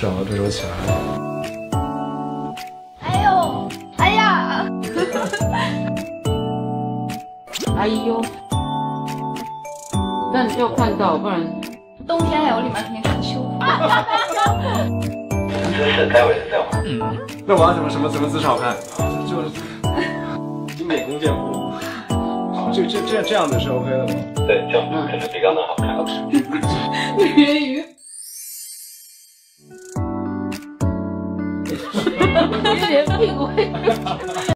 整个对手起来。哎呦，哎呀，哎呦，但要看到，不然冬天呀，我里面肯定穿秋裤。姿势待会再玩。嗯，那我要什么什么什么姿势好看？就是经典弓箭步。这这这这样子是 OK 的吗？对，这样肯定比刚刚好看。왜 랩핑 왜?